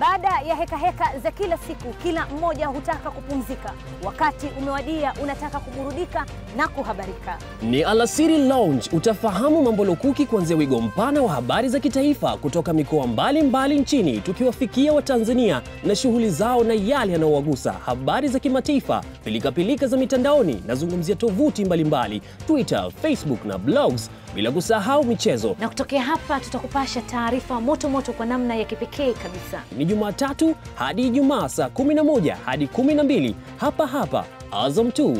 Baada ya hekaheka heka za kila siku, kila mmoja hutaka kupumzika. Wakati umewadia, unataka kuburudika na kuhabarika. Ni Alasiri Lounge. Utafahamu mambo lukuki kuanzia wigo mpana wa habari za kitaifa kutoka mikoa mbalimbali nchini, tukiwafikia Watanzania na shughuli zao na yale yanayowagusa, habari za kimataifa, pilikapilika za mitandaoni. Nazungumzia tovuti mbalimbali, mbali, Twitter, Facebook na blogs, bila kusahau michezo. Na kutokea hapa tutakupasha taarifa moto moto kwa namna ya kipekee kabisa. Ni Jumatatu hadi Ijumaa saa 11 hadi 12 hapa hapa Azam 2